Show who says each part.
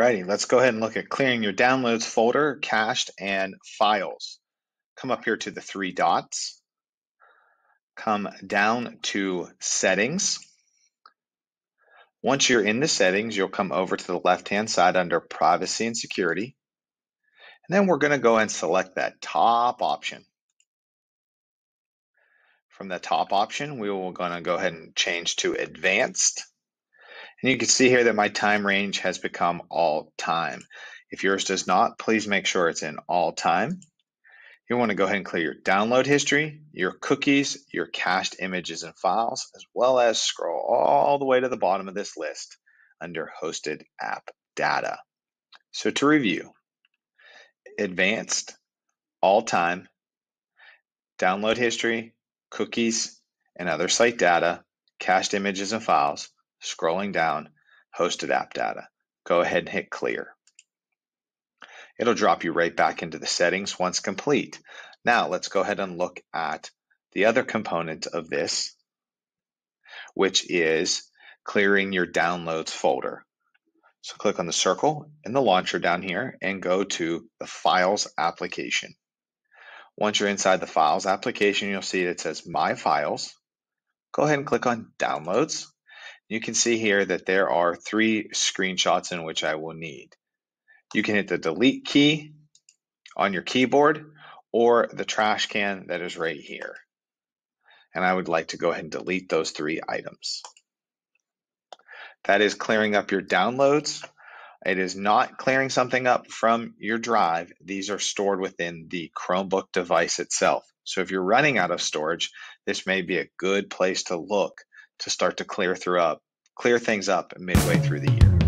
Speaker 1: Alrighty, let's go ahead and look at clearing your downloads folder, cached, and files. Come up here to the three dots. Come down to settings. Once you're in the settings, you'll come over to the left-hand side under privacy and security. And then we're going to go and select that top option. From the top option, we will to go ahead and change to advanced. And you can see here that my time range has become all time. If yours does not, please make sure it's in all time. You want to go ahead and clear your download history, your cookies, your cached images and files, as well as scroll all the way to the bottom of this list under hosted app data. So to review, advanced, all time, download history, cookies, and other site data, cached images and files, scrolling down, hosted app data. Go ahead and hit clear. It'll drop you right back into the settings once complete. Now let's go ahead and look at the other component of this, which is clearing your downloads folder. So click on the circle in the launcher down here and go to the Files application. Once you're inside the Files application, you'll see it says My Files. Go ahead and click on Downloads you can see here that there are three screenshots in which I will need. You can hit the delete key on your keyboard or the trash can that is right here. And I would like to go ahead and delete those three items. That is clearing up your downloads. It is not clearing something up from your drive. These are stored within the Chromebook device itself. So if you're running out of storage, this may be a good place to look to start to clear through up, clear things up midway through the year.